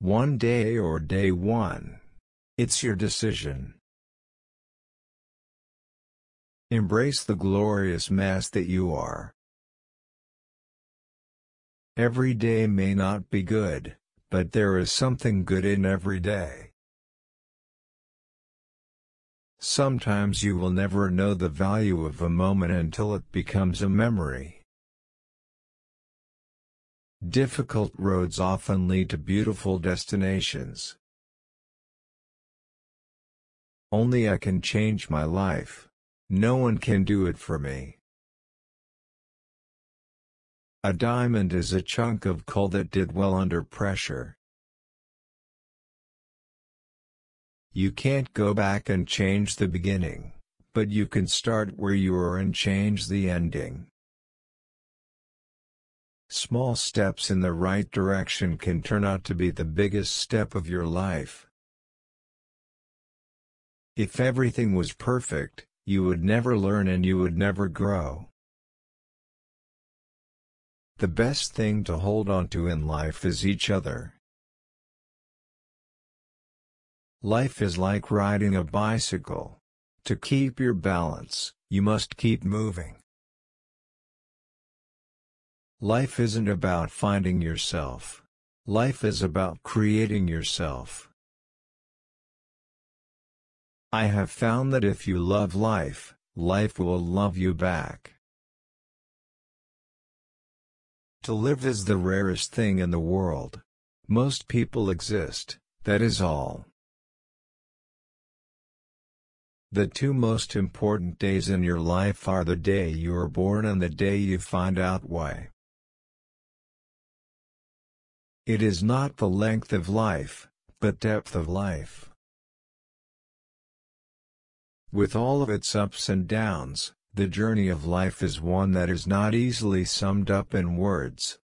one day or day one. It's your decision. Embrace the glorious mess that you are. Every day may not be good, but there is something good in every day. Sometimes you will never know the value of a moment until it becomes a memory. Difficult roads often lead to beautiful destinations. Only I can change my life. No one can do it for me. A diamond is a chunk of coal that did well under pressure. You can't go back and change the beginning, but you can start where you are and change the ending. Small steps in the right direction can turn out to be the biggest step of your life. If everything was perfect, you would never learn and you would never grow. The best thing to hold on to in life is each other. Life is like riding a bicycle. To keep your balance, you must keep moving. Life isn't about finding yourself. Life is about creating yourself. I have found that if you love life, life will love you back. To live is the rarest thing in the world. Most people exist, that is all. The two most important days in your life are the day you are born and the day you find out why. It is not the length of life, but depth of life. With all of its ups and downs, the journey of life is one that is not easily summed up in words.